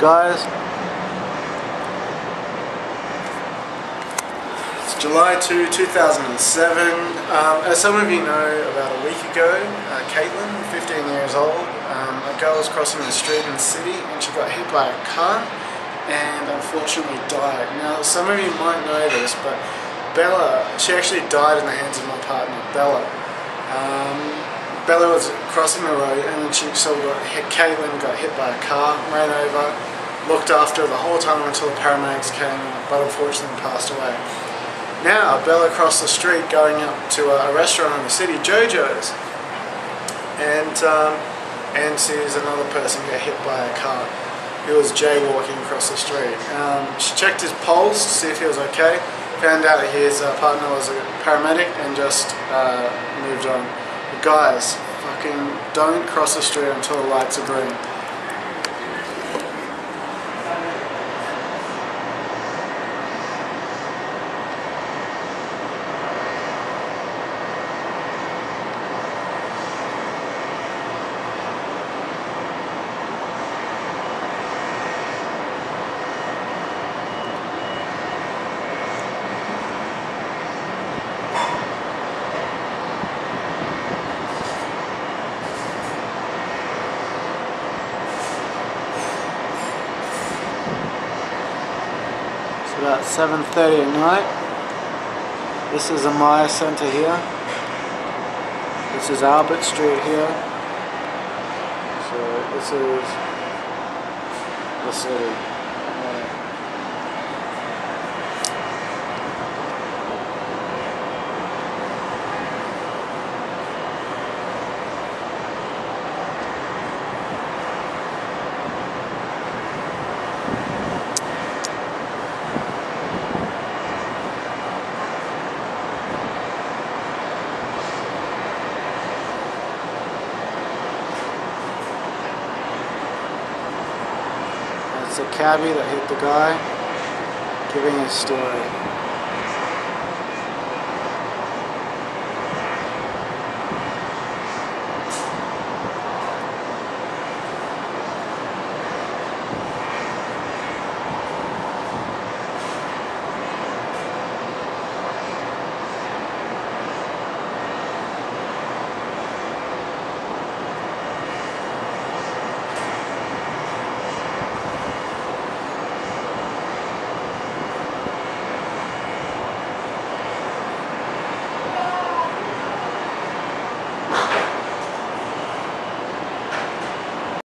Guys, it's July 2, 2007. Um, as some of you know, about a week ago, uh, Caitlin, 15 years old, um, a girl was crossing the street in the city and she got hit by a car and unfortunately died. Now, some of you might know this, but Bella, she actually died in the hands of my partner, Bella. Um, Bella was crossing the road and she saw got hit, Caitlin got hit by a car, ran over, looked after the whole time until the paramedics came, but unfortunately passed away. Now, Bella crossed the street going up to a, restaurant in the city, Jojo's, and um, and sees another person get hit by a car. He was jaywalking across the street. Um, she checked his pulse to see if he was okay. Found out his uh, partner was a paramedic and just uh, moved on. But guys, fucking don't cross the street until the lights are green. About 7.30 at night. This is the Myer Centre here. This is Albert Street here. So this is the city. Cabbie that hit the guy, giving his story.